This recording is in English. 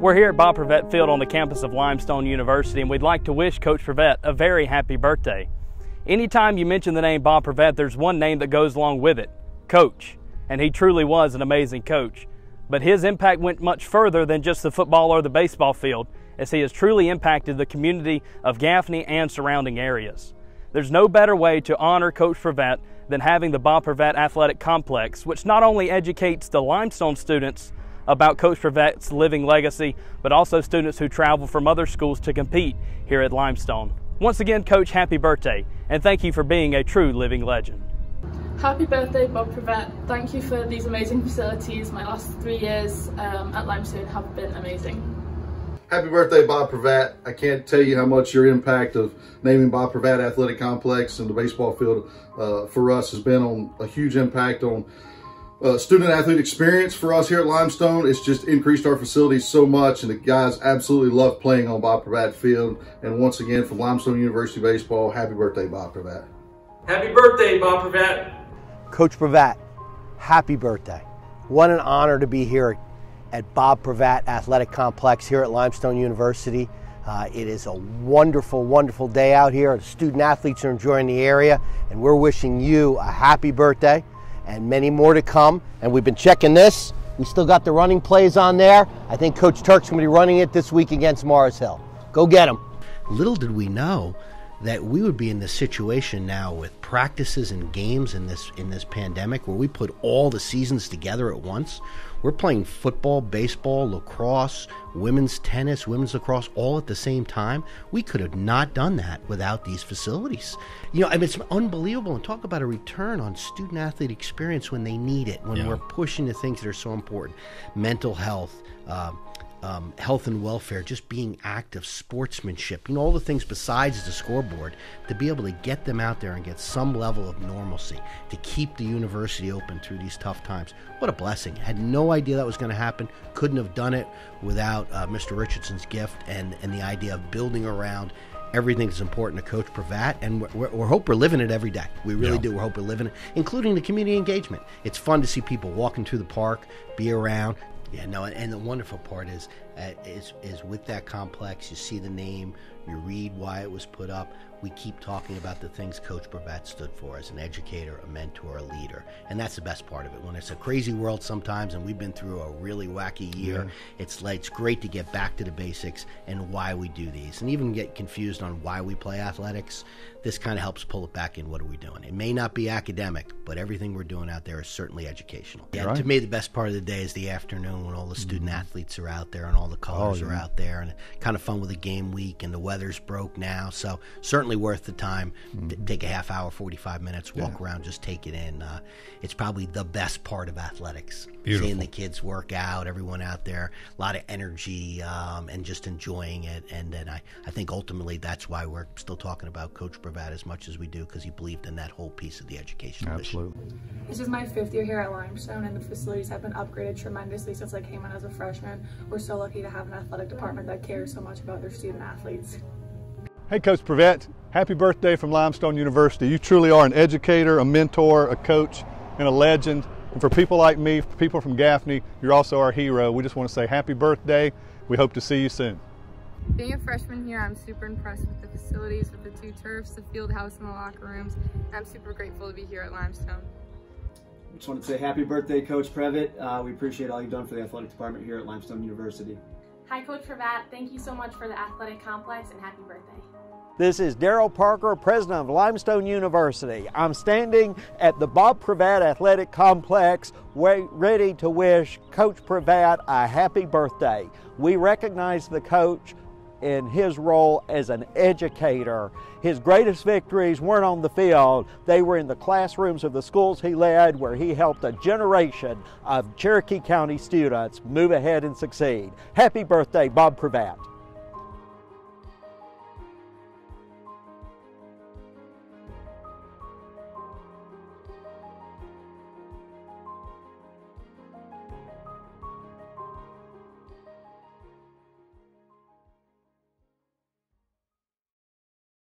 We're here at Bob Prevatte Field on the campus of Limestone University, and we'd like to wish Coach Prevatte a very happy birthday. Anytime you mention the name Bob Prevatte, there's one name that goes along with it Coach. And he truly was an amazing coach. But his impact went much further than just the football or the baseball field, as he has truly impacted the community of Gaffney and surrounding areas. There's no better way to honor Coach Prevatte than having the Bob Prevatte Athletic Complex, which not only educates the Limestone students about Coach Prevatte's living legacy, but also students who travel from other schools to compete here at Limestone. Once again, Coach, happy birthday, and thank you for being a true living legend. Happy birthday, Bob Prevatte. Thank you for these amazing facilities. My last three years um, at Limestone have been amazing. Happy birthday, Bob Prevatte. I can't tell you how much your impact of naming Bob Prevatte Athletic Complex and the baseball field uh, for us has been on a huge impact on uh, student athlete experience for us here at Limestone. It's just increased our facilities so much, and the guys absolutely love playing on Bob Prevatte Field. And once again, from Limestone University Baseball, happy birthday, Bob Prevatte. Happy birthday, Bob Prevatte. Coach Prevatte, happy birthday. What an honor to be here at Bob Prevatte Athletic Complex here at Limestone University. Uh, it is a wonderful, wonderful day out here. The student athletes are enjoying the area, and we're wishing you a happy birthday and many more to come. And we've been checking this. We still got the running plays on there. I think Coach Turk's going to be running it this week against Mars Hill. Go get him. Little did we know that we would be in this situation now with practices and games in this in this pandemic where we put all the seasons together at once we're playing football, baseball, lacrosse, women's tennis, women's lacrosse all at the same time. We could have not done that without these facilities. You know, I mean, it's unbelievable. And talk about a return on student athlete experience when they need it, when yeah. we're pushing the things that are so important mental health. Uh, um, health and welfare, just being active, sportsmanship, you know, all the things besides the scoreboard, to be able to get them out there and get some level of normalcy, to keep the university open through these tough times. What a blessing. Had no idea that was going to happen. Couldn't have done it without uh, Mr. Richardson's gift and, and the idea of building around everything that's important to Coach Prevatte, and we we hope we're living it every day. We really yeah. do. We hope we're living it, including the community engagement. It's fun to see people walking through the park, be around, yeah, no, and the wonderful part is, is, is with that complex, you see the name, you read why it was put up. We keep talking about the things Coach Prevatte stood for as an educator, a mentor, a leader, and that's the best part of it. When it's a crazy world sometimes, and we've been through a really wacky year, yeah. it's like it's great to get back to the basics and why we do these, and even get confused on why we play athletics this kind of helps pull it back in. What are we doing? It may not be academic, but everything we're doing out there is certainly educational. Yeah, right. to me, the best part of the day is the afternoon when all the student mm-hmm. athletes are out there and all the colors oh, yeah. are out there, and kind of fun with the game week. And the weather's broke now, so certainly worth the time. Mm-hmm. take a half hour, forty five minutes, walk yeah. around, just take it in. Uh, it's probably the best part of athletics. Beautiful. Seeing the kids work out, everyone out there, a lot of energy, um, and just enjoying it. And then I, I think ultimately that's why we're still talking about Coach Prevatte as much as we do because he believed in that whole piece of the education. Absolutely. Mission. This is my fifth year here at Limestone, and the facilities have been upgraded tremendously since I came in as a freshman. We're so lucky to have an athletic department that cares so much about their student athletes. Hey, Coach Prevatte, happy birthday from Limestone University. You truly are an educator, a mentor, a coach, and a legend. And for people like me, for people from Gaffney, you're also our hero. We just want to say happy birthday. We hope to see you soon. Being a freshman here, I'm super impressed with the facilities, with the two turfs, the field house, and the locker rooms. I'm super grateful to be here at Limestone. I just wanted to say happy birthday, Coach Prevatte. Uh, we appreciate all you've done for the athletic department here at Limestone University. Hi, Coach Prevatte. Thank you so much for the athletic complex and happy birthday. This is Darrell Parker, president of Limestone University. I'm standing at the Bob Prevatte Athletic Complex ready to wish Coach Prevatte a happy birthday. We recognize the coach in his role as an educator. His greatest victories weren't on the field, they were in the classrooms of the schools he led, where he helped a generation of Cherokee County students move ahead and succeed. Happy birthday, Bob Prevatte.